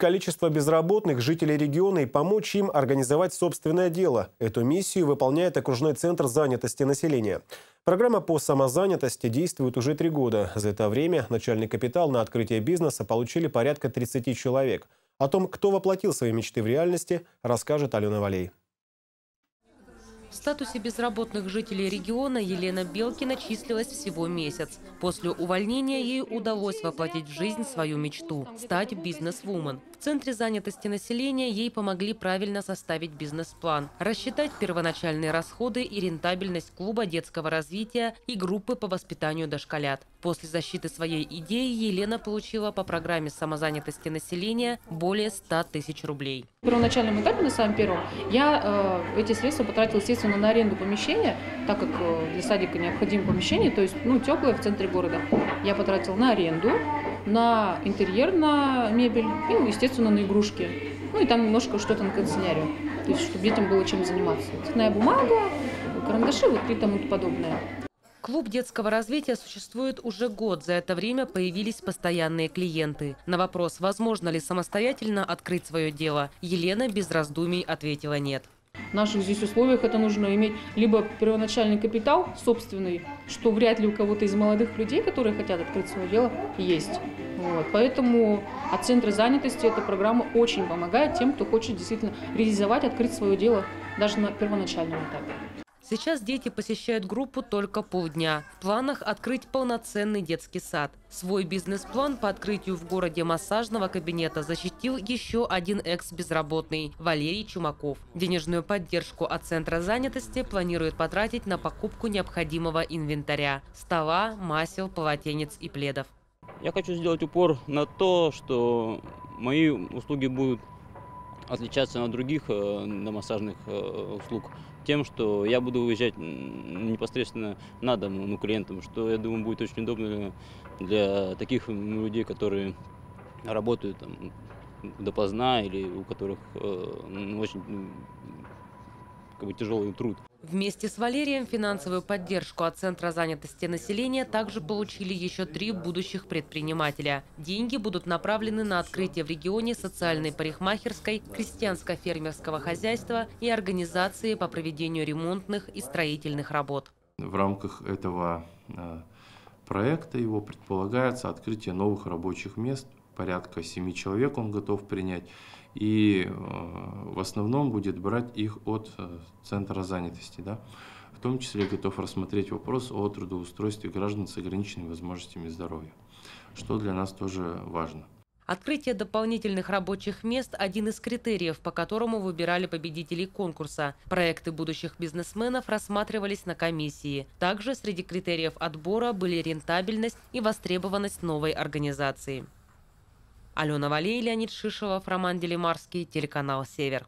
количество безработных жителей региона и помочь им организовать собственное дело. Эту миссию выполняет окружной центр занятости населения. Программа по самозанятости действует уже три года. За это время начальный капитал на открытие бизнеса получили порядка 30 человек. О том, кто воплотил свои мечты в реальности, расскажет Алена Валей. В статусе безработных жителей региона Елена Белкина числилась всего месяц. После увольнения ей удалось воплотить в жизнь свою мечту – стать бизнес-вумен. В Центре занятости населения ей помогли правильно составить бизнес-план, рассчитать первоначальные расходы и рентабельность клуба детского развития и группы по воспитанию дошколят. После защиты своей идеи Елена получила по программе самозанятости населения более 100 тысяч рублей. В первоначальном этапе, на самом первом, я э, эти средства потратила, естественно, на аренду помещения, так как э, для садика необходимо помещение, то есть ну, теплое в центре города. Я потратила на аренду, на интерьер, на мебель и, ну, естественно, на игрушки. Ну и там немножко что-то на канцелярию, то есть чтобы детям было чем заниматься. Цветная бумага, карандаши вот и тому подобное. Клуб детского развития существует уже год. За это время появились постоянные клиенты. На вопрос, возможно ли самостоятельно открыть свое дело, Елена без раздумий ответила нет. В наших здесь условиях это нужно иметь либо первоначальный капитал собственный, что вряд ли у кого-то из молодых людей, которые хотят открыть свое дело, есть. Вот. Поэтому от Центра занятости эта программа очень помогает тем, кто хочет действительно реализовать, открыть свое дело даже на первоначальном этапе. Сейчас дети посещают группу только полдня. В планах открыть полноценный детский сад. Свой бизнес-план по открытию в городе массажного кабинета защитил еще один экс-безработный – Валерий Чумаков. Денежную поддержку от Центра занятости планирует потратить на покупку необходимого инвентаря – стола, масел, полотенец и пледов. Я хочу сделать упор на то, что мои услуги будут отличаться от других э, на массажных э, услуг тем, что я буду выезжать непосредственно на дом ну, клиентам, что, я думаю, будет очень удобно для таких людей, которые работают там, допоздна или у которых э, ну, очень как бы, тяжелый труд. Вместе с Валерием финансовую поддержку от Центра занятости населения также получили еще три будущих предпринимателя. Деньги будут направлены на открытие в регионе социальной парикмахерской, крестьянско-фермерского хозяйства и организации по проведению ремонтных и строительных работ. В рамках этого э, проекта его предполагается открытие новых рабочих мест. Порядка семи человек он готов принять и э, в основном будет брать их от э, центра занятости. Да? В том числе готов рассмотреть вопрос о трудоустройстве граждан с ограниченными возможностями здоровья, что для нас тоже важно. Открытие дополнительных рабочих мест – один из критериев, по которому выбирали победителей конкурса. Проекты будущих бизнесменов рассматривались на комиссии. Также среди критериев отбора были рентабельность и востребованность новой организации. Алена Валей, Леонид Шишелов, Роман Делимарский, телеканал «Север».